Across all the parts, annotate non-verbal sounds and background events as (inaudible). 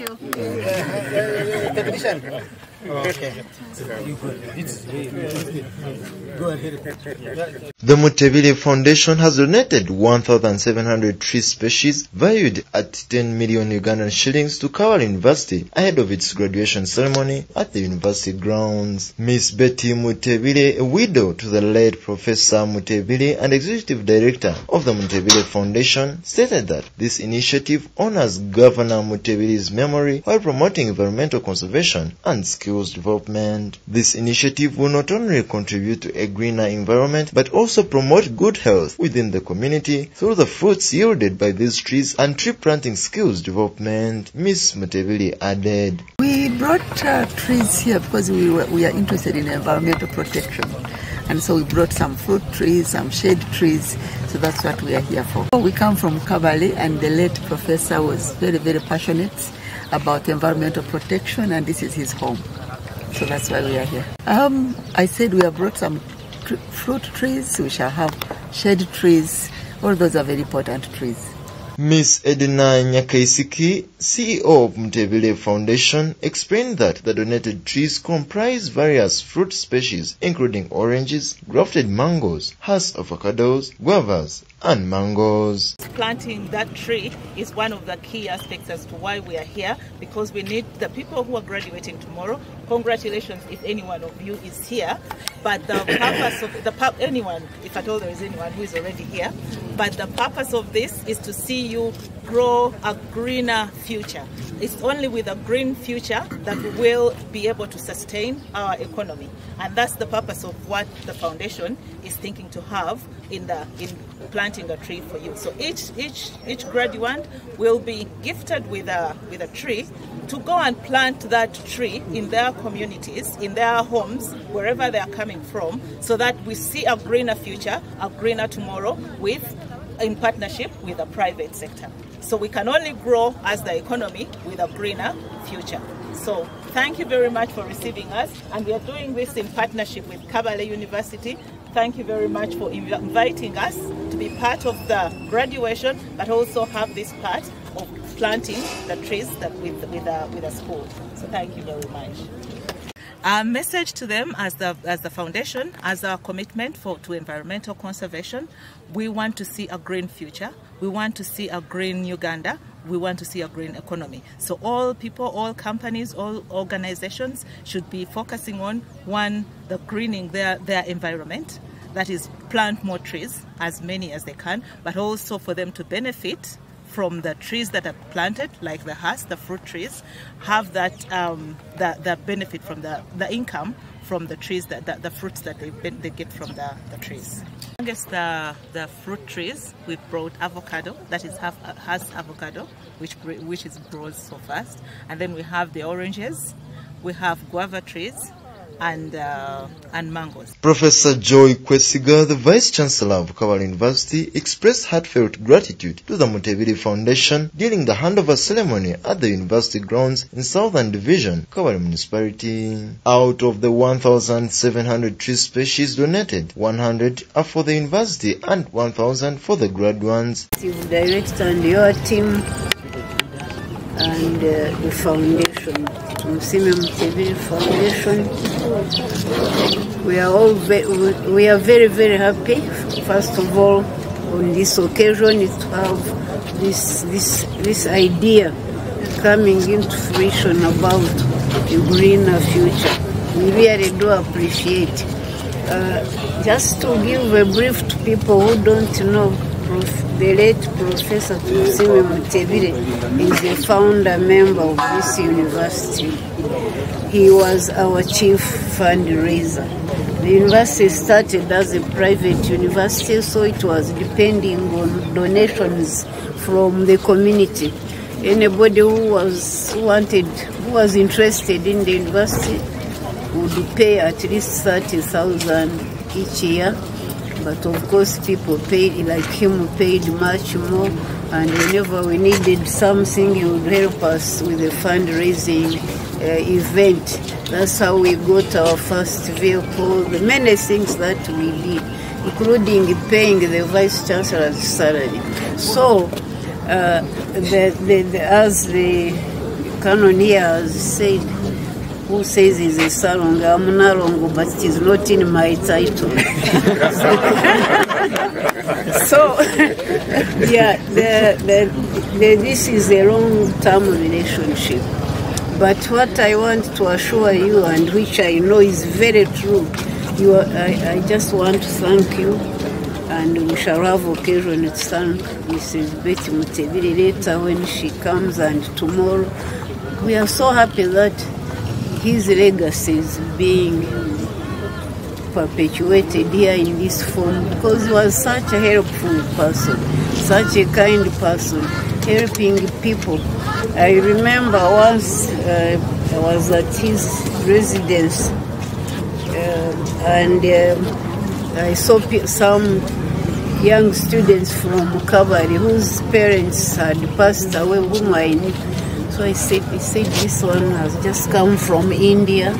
you. Technician. The Mutebile Foundation has donated 1,700 tree species valued at 10 million Ugandan shillings to Kabale University ahead of its graduation ceremony at the university grounds. Miss Betty Mutebile, a widow to the late Professor Mutebile and executive director of the Mutebile Foundation, stated that this initiative honors Governor Mutebile's memory while promoting environmental conservation and skills development. This initiative will not only contribute to a greener environment but also promote good health within the community through the fruits yielded by these trees and tree planting skills development, Miss Mutebile added. We brought uh, trees here because we, were, we are interested in environmental protection. And so we brought some fruit trees, some shade trees. So that's what we are here for. We come from Kabale, and the late professor was very, very passionate about environmental protection, and this is his home. So that's why we are here. Um, I said we have brought some tr- fruit trees. We shall have shade trees. All those are very important trees. Miss Edna Nyakaisiki, CEO of Mutebile Foundation, explained that the donated trees comprise various fruit species including oranges, grafted mangoes, Hass avocados, guavas, and mangoes. Planting that tree is one of the key aspects as to why we are here because we need the people who are graduating tomorrow. Congratulations if any one of you is here. But the purpose of the pur- anyone, if at all there is anyone who is already here, but the purpose of this is to see you grow a greener future. It's only with a green future that we will be able to sustain our economy, and that's the purpose of what the foundation is thinking to have in the in planting a tree for you. So each each each graduate will be gifted with a with a tree to go and plant that tree in their communities, in their homes, wherever they are coming from, so that we see a greener future, a greener tomorrow with in partnership with the private sector. So we can only grow as the economy with a greener future. So thank you very much for receiving us and we are doing this in partnership with Kabale University. Thank you very much for inviting us to be part of the graduation but also have this part of planting the trees that with, with, a, with a school. So thank you very much. Our message to them as the as the foundation, as our commitment for to environmental conservation, we want to see a green future. We want to see a green Uganda. We want to see a green economy. So all people, all companies, all organizations should be focusing on one, the greening their their environment. That is, plant more trees, as many as they can, but also for them to benefit from the trees that are planted, like the Hass, the fruit trees, have that um, the, the benefit from the, the income from the trees, that the, the fruits that they, they get from the, the trees. Against the, the fruit trees, we brought avocado, that is half, uh, Hass avocado, which, which is grows so fast. And then we have the oranges, we have guava trees, and uh, and mangoes. Professor Joy Kwesiga, the Vice Chancellor of Kabale University, expressed heartfelt gratitude to the Mutebile Foundation during the handover ceremony at the university grounds in Southern Division, Kabale Municipality. Out of the 1,700 tree species donated, 100 are for the university and 1,000 for the graduates. Director and your team and uh, the foundation, Musime Mutebile Foundation. We are all we are very very happy. First of all, on this occasion, to have this this this idea coming into fruition about a greener future. We really do appreciate. Uh, just to give a brief to people who don't know, Prof, the late Professor Musime Mutebile is a founder member of this university. He was our chief fundraiser. The university started as a private university, so it was depending on donations from the community. Anybody who was wanted, who was interested in the university, would pay at least thirty thousand each year. But of course, people paid like him paid much more, and whenever we needed something, he would help us with a fundraising uh, event. That's how we got our first vehicle. The many things that we did, including paying the vice chancellor's salary. So, uh, the, the, the, as the has said, who says he's a Salongo, I'm Nalongo, but it is not in my title. (laughs) so, (laughs) yeah, the, the, the, this is a long-term relationship. But what I want to assure you, and which I know is very true, you are, I, I just want to thank you, and we shall have occasion to thank Mrs. Betty Mutebiri later when she comes, and tomorrow. We are so happy that his legacy is being perpetuated here in this form because he was such a helpful person, such a kind person, helping people. I remember once uh, I was at his residence uh, and um I saw some young students from Kabari whose parents had passed away, whom I knew. So I said, he said, this one has just come from India.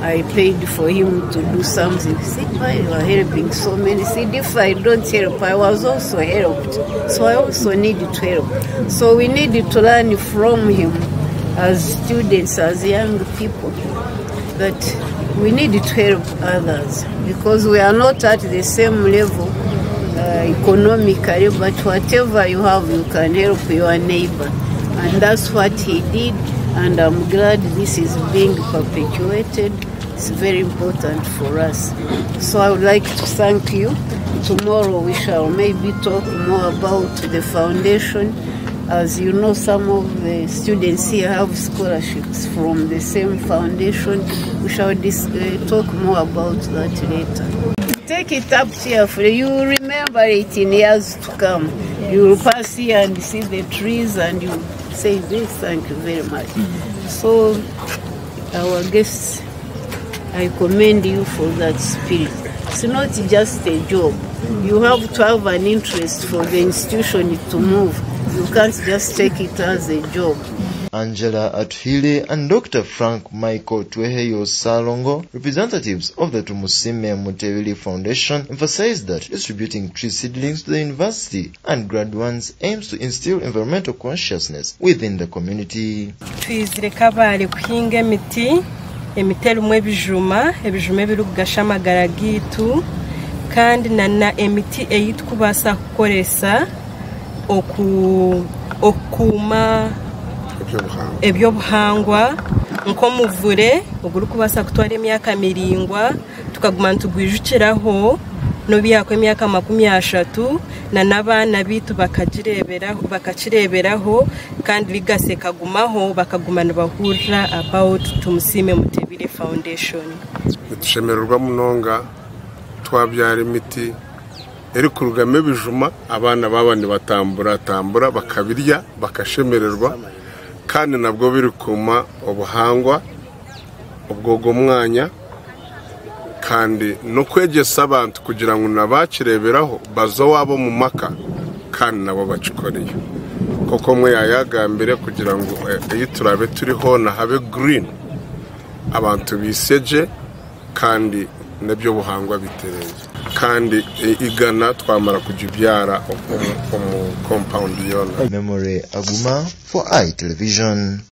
I paid for him to do something. He said, why you are helping so many? He said, if I don't help, I was also helped. So I also needed to help. So we needed to learn from him as students, as young people, that we need to help others because we are not at the same level uh, economically, but whatever you have, you can help your neighbor. And that's what he did, and I'm glad this is being perpetuated. It's very important for us. So I would like to thank you. Tomorrow we shall maybe talk more about the foundation. As you know, some of the students here have scholarships from the same foundation. We shall dis- uh, talk more about that later. Take it up cheerfully. You remember it in years to come. You will pass here and see the trees and you say this, thank you very much. Mm-hmm. So, our guests, I commend you for that spirit. It's not just a job. You have to have an interest for the institution to move. You can't just take it as a job. Angela Atuhile and Dr. Frank Michael Tweheyo Salongo, representatives of the Tumusime Mutewili Foundation, emphasized that distributing tree seedlings to the university and graduates aims to instill environmental consciousness within the community. kuhinga emiti emiti erimu ebijuma ebijuma amagara kandi nana emiti ei tukubaasa kukoresa ebyo buhangwa nko muvure ubwo uri kubasa kutwara imyaka miringwa tukaguma ntitugwijukiraho n'ubiyako imyaka makumyabiri ashatu na n'abana bitu bakakireberaho kandi rigase kagumaho bakagumana bahurira about tumusime mutebire foundation. Dushemererwa munonga twabyara imiti eri kurugamo ibijuma abana baba batambura tambura bakabirya bakashemererwa kandi nabwo biri kuma ubuhangwa ubwogo mwanya kandi no kwegesa abantu kugira ngo nabakireberaho bazo wabo mu maka kandi nabo bakikoreye koko mwe yayagambire kugira ngo eh, iyo turabe turiho na habe green. Abantu biseje kandi na byo buhangwa bitereye kandi igana twamara kujya ibyara umu kompawundi yona. Memore aguma for ayi television.